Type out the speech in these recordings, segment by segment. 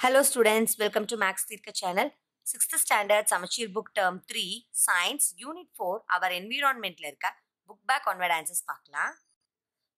Hello students welcome to maths தீர்க்க channel sixth standard சமச்சீர் book term three science unit four our என்விரான்மெண்ட்ல இருக்க book back one word answers பார்க்கலாம்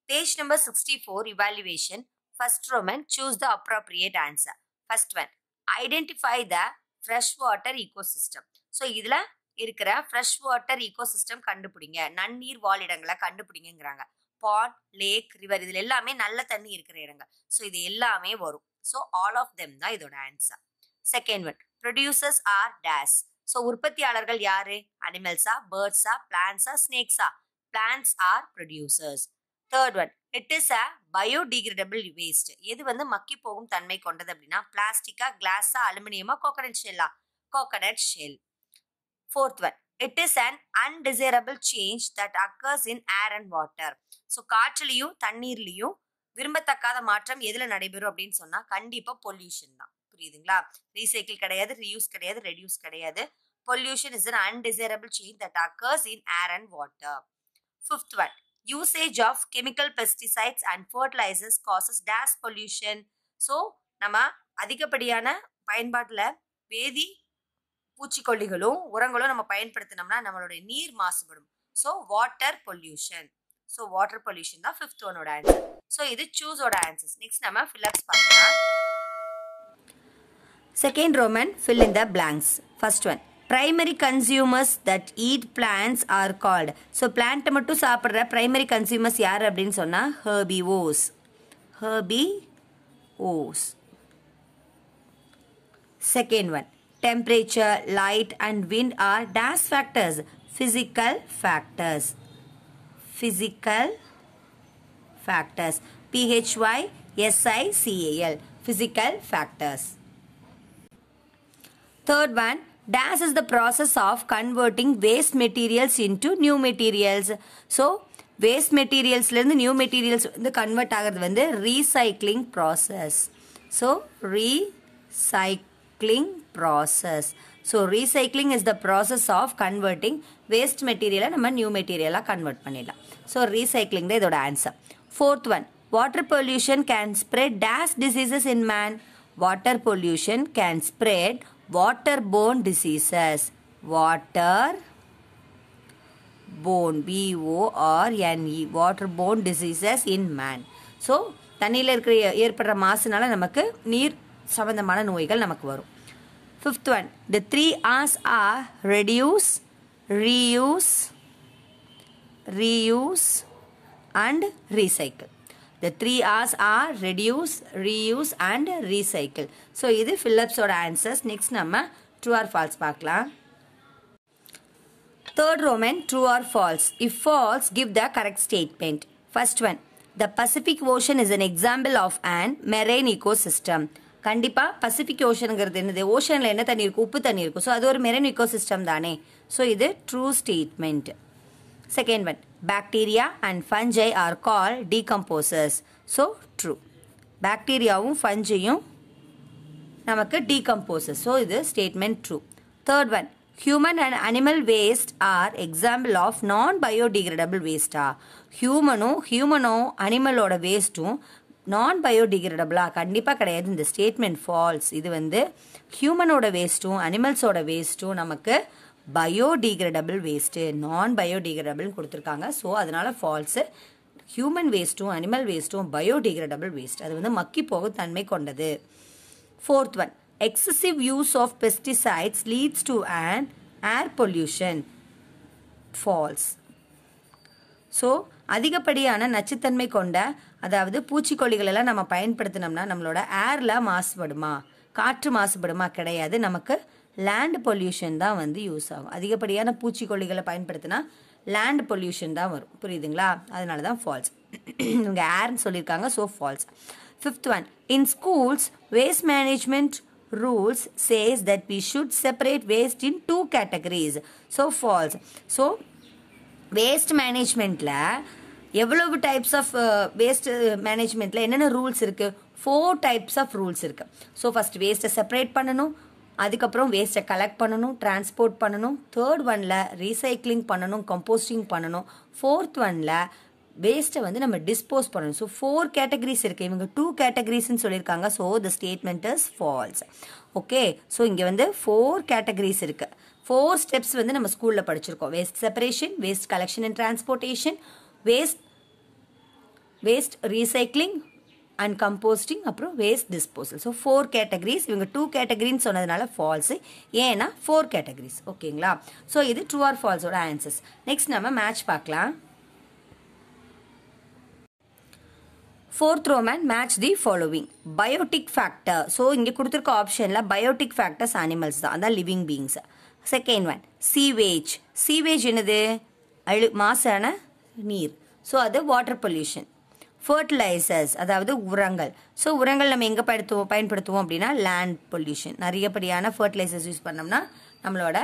page number sixty four evaluation first roman choose the appropriate answer first one identify the fresh water ecosystem so இதில் இருக்கிற fresh water ecosystem கண்டுபிடிங்க நன்னீர் வாழிடங்களை கண்டுபிடிங்கிறாங்க பாட் lakh river இதில் எல்லாமே நல்ல தண்ணி இருக்கிற இடங்கள் ஸோ இது எல்லாமே வரும் ஸோ ஆல் ஆஃப் தெம் தான் இதோட answer second one producers are dash so உற்பத்தியாளர்கள் யாரு? அனிமல்ஸா பேர்ட்ஸா பிளான்ஸா ஸ்னேக்ஸா plants are producers third one it is a biodegradable waste எது வந்து மக்கி போகும் தன்மை கொண்டது அப்படின்னா பிளாஸ்டிக்கா கிளாஸா அலுமினியமா coconut ஷெல்லா coconut shell fourth one it is an undesirable change that occurs in air and water so காற்றுலையும் தண்ணீர்லையும் விரும்பத்தக்காத மாற்றம் எதுல நடைபெறும் அப்படின்னு சொன்னா கண்டிப்பா பொல்யூஷன் தான். புரியுதுங்களா? ரீசைக்கிள் கிடையாது ரீயூஸ் கிடையாது ரெடியூஸ் கிடையாது. Pollution is an undesirable change that occurs in air and water fifth one usage of chemical pesticides and fertilisers causes dash pollution so நம்ம அதிகப்படியான பயன்பாட்டில் வேதி பூச்சிக்கொல்லிகளும் உரங்களும் நம்ம பயன்படுத்தினோம்னா நம்மளுடைய நீர் மாசுபடும். So water pollution so water pollution தான் ஃபிஃப்த் ஒனோட ஆன்சர் ஸோ இது சூஸோட ஆன்சர்ஸ் நெக்ஸ்ட் நம்ம ஃபில்லப்ஸ் பார்க்கலாம். Second Roman fill in the blanks first one primary consumers that eat plants are called so பிளான்ட்டை மட்டும் சாப்பிட்ற பிரைமரி கன்சியூமர்ஸ் யார் அப்படின்னு சொன்னால் herbivores herbivores second one temperature light and wind are dash factors physical factors Physical factors. P-H-Y-S-I-C-A-L. Physical factors. Third one, dash is the process of converting waste materials into new materials. So, waste materialsலேருந்து new materials வந்து convert ஆகிறது வந்து recycling process so recycling process So recycling is the process of converting waste மெட்டீரியலை நம்ம new மெட்டீரியலாக convert பண்ணிடலாம். So recycling தான் இதோட answer fourth one water pollution can spread dash diseases in man water pollution can spread water borne diseases water borne B O R N E water borne diseases in man so தண்ணியில் இருக்கிற ஏற்படுற மாசுனால நமக்கு நீர் சம்பந்தமான நோய்கள் நமக்கு வரும். fifth one the three R's are reduce reuse reuse and recycle the three R's are reduce reuse and recycle so இது ஃபில்லப்ஸோட ஆன்சர்ஸ் நெக்ஸ்ட் நம்ம ட்ரூ ஆர் ஃபால்ஸ் பார்க்கலாம் third Roman true or false if false give the correct statement first one the Pacific Ocean is an example of an marine ecosystem கண்டிப்பாக Pacific ஓஷனுங்கிறது என்னது? ஓஷனில் என்ன தண்ணி இருக்கும் உப்பு தண்ணி இருக்கும் ஸோ அது ஒரு மெரன் இக்கோசிஸ்டம் தானே. ஸோ இது true statement second one bacteria and fungi are call decomposers so true பாக்டீரியாவும் ஃபஞ்சையும் நமக்கு டீகம்போசஸ் ஸோ இது statement true third one human and animal waste are example of non biodegradable வேஸ்டா ஹியூமனும் ஹியூமனும் அனிமலோட வேஸ்ட்டும் நான் பயோடிகிரேடபிளா கண்டிப்பாக கிடையாது. இந்த ஸ்டேட்மெண்ட் ஃபால்ஸ் இது வந்து ஹியூமனோட வேஸ்ட்டும் அனிமல்ஸோட வேஸ்ட்டும் நமக்கு பயோடிகிரேடபிள் வேஸ்ட்டு நான் பயோடிகிரேடபிள்னு கொடுத்துருக்காங்க. ஸோ அதனால் ஃபால்ஸு ஹியூமன் வேஸ்ட்டும் அனிமல் வேஸ்ட்டும் பயோடிகிரேடபிள் வேஸ்ட் அது வந்து மக்கி போகும் தன்மை கொண்டது. Fourth one excessive use of pesticides leads to and air pollution false so அதிகப்படியான நச்சுத்தன்மை கொண்ட அதாவது பூச்சிக்கொல்லிகளெல்லாம் நம்ம பயன்படுத்தினோம்னா நம்மளோட ஏரில் மாசுபடுமா? காற்று மாசுபடுமா கிடையாது. நமக்கு லேண்ட் பொல்யூஷன் தான் வந்து யூஸ் ஆகும். அதிகப்படியான பூச்சிக்கொல்லிகளை பயன்படுத்தினா லேண்ட் பொல்யூஷன் தான் வரும். புரியுதுங்களா? அதனால தான் ஃபால்ஸ் இவங்க ஏர்னு சொல்லியிருக்காங்க so false fifth one in schools waste management rules says that we should separate waste in two categories so false so waste மேனேஜ்மெண்ட்டில் எவ்வளவு டைப்ஸ் ஆஃப் வேஸ்ட் மேனேஜ்மெண்ட்டில் என்னென்ன ரூல்ஸ் இருக்குது ஃபோர் டைப்ஸ் ஆஃப் ரூல்ஸ் இருக்குது so first வேஸ்ட்டை separate பண்ணணும். அதுக்கப்புறம் வேஸ்ட்டை collect பண்ணணும் டிரான்ஸ்போர்ட் பண்ணணும். தேர்ட் ஒனில் ரீசைக்ளிங் பண்ணணும் கம்போஸ்டிங் பண்ணணும். ஃபோர்த் ஒனில் வேஸ்ட்டை வந்து நம்ம டிஸ்போஸ் பண்ணணும். ஸோ ஃபோர் கேட்டகரிஸ் இருக்குது இவங்க டூ கேட்டகரிஸ்ன்னு சொல்லியிருக்காங்க. So the statement is false okay so இங்கே வந்து ஃபோர் கேட்டகரிஸ் இருக்குது ஃபோர் ஸ்டெப்ஸ் வந்து நம்ம ஸ்கூலில் படிச்சிருக்கோம். Waste separation waste collection and transportation waste waste recycling and composting அப்புறம் waste disposal so four categories இவங்க டூ கேட்டகரின்னு சொன்னதுனால ஃபால்ஸு ஏன்னா ஃபோர் கேட்டகரிஸ் ஓகேங்களா? ஸோ இது ட்ரூ ஆர் ஃபால்ஸோட ஆன்சர்ஸ் நெக்ஸ்ட் நம்ம மேட்ச் பார்க்கலாம். Fourth roman match the following biotic factor so இங்கே கொடுத்துருக்க ஆப்ஷனில் பயோட்டிக் ஃபேக்டர்ஸ் அனிமல்ஸ் தான். அதான் living beings second one sewage sewage என்னது? அழு மாசான நீர். ஸோ அது வாட்டர் பொல்யூஷன் ஃபர்டிலைசர்ஸ் அதாவது உரங்கள். ஸோ உரங்கள் நம்ம எங்கே படுத்துவோம் பயன்படுத்துவோம் அப்படின்னா லேண்ட் பொல்யூஷன் நிறையப்படியான ஃபர்டிலைசர்ஸ் யூஸ் பண்ணோம்னா நம்மளோட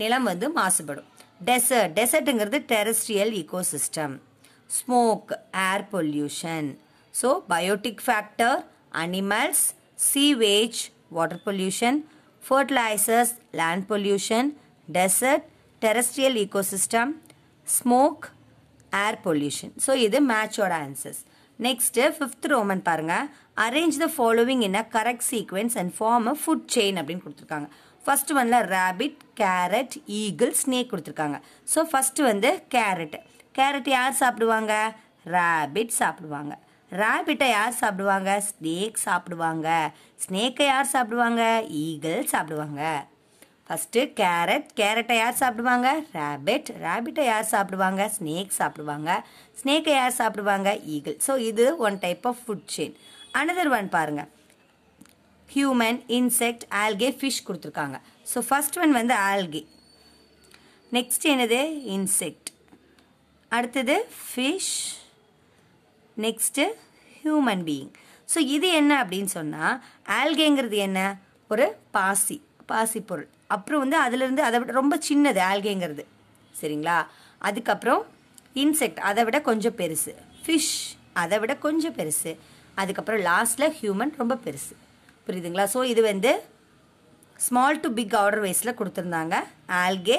நிலம் வந்து மாசுபடும். Desert டெசர்ட்டுங்கிறது terrestrial ecosystem smoke air pollution so biotic factor animals sewage water pollution fertilisers land pollution desert terrestrial ecosystem smoke air pollution so இது மேட்சோட ஆன்சர்ஸ் நெக்ஸ்ட்டு ஃபிஃப்த் ரோமன் பாருங்க. Arrange the following in a correct sequence and form a food chain அப்படின்னு கொடுத்துருக்காங்க. First ஒன்ல rabbit carrot eagle snake கொடுத்துருக்காங்க. So first வந்து carrot carrot யார் சாப்பிடுவாங்க? ரேபிட் சாப்பிடுவாங்க. ரேபிட்டை யார் சாப்பிடுவாங்க? ஸ்னேக் சாப்பிடுவாங்க. ஸ்னேக்கை யார் சாப்பிடுவாங்க? ஈகிள் சாப்பிடுவாங்க. ஃபஸ்ட்டு கேரட் கேரட்டை யார் சாப்பிடுவாங்க? ரேபிட் ரேபிட்டை யார் சாப்பிடுவாங்க? ஸ்னேக் சாப்பிடுவாங்க. ஸ்னேக்கை யார் சாப்பிடுவாங்க? ஈகிள் ஸோ இது one type of food chain another one பாருங்கள் ஹியூமன் இன்செக்ட் ஆல்கே ஃபிஷ் கொடுத்துருக்காங்க. ஸோ ஃபர்ஸ்ட் ஒன் வந்து ஆல்கே நெக்ஸ்ட் என்னது? இன்செக்ட் அடுத்தது fish next human being so இது என்ன அப்படின்னு சொன்னால் ஆல்கேங்கிறது என்ன? ஒரு பாசி பாசி பொருள். அப்புறம் வந்து அதுலேருந்து அதை விட ரொம்ப சின்னது ஆல்கேங்கிறது சரிங்களா? அதுக்கப்புறம் இன்செக்ட் அதை விட கொஞ்சம் பெருசு. ஃபிஷ் அதை விட கொஞ்சம் பெருசு. அதுக்கப்புறம் லாஸ்ட்டில் ஹியூமன் ரொம்ப பெருசு. புரியுதுங்களா? ஸோ இது வந்து ஸ்மால் டு பிக் ஆர்டர் வைஸில் கொடுத்துருந்தாங்க. ஆல்கே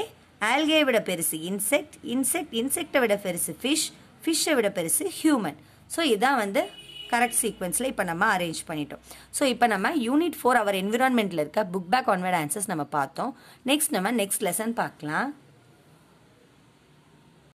ஆல்கே விட பெருசு. இன்செக்ட் இன்செக்ட் இன்செக்டை விட பெருசு. ஃபிஷ் ஃபிஷ்ஷை விட பெருசு. ஹியூமன் ஸோ இதான் வந்து கரெக்ட் சீக்வன்ஸில் இப்போ நம்ம அரேஞ்ச் பண்ணிட்டோம். ஸோ இப்போ நம்ம யூனிட் ஃபோர் அவர் என்விரான்மெண்ட்டில் இருக்க புக் பேக் ஆன்வர்ட் ஆன்சர்ஸ் நம்ம பார்த்தோம். நெக்ஸ்ட் நம்ம நெக்ஸ்ட் லெசன் பார்க்கலாம்.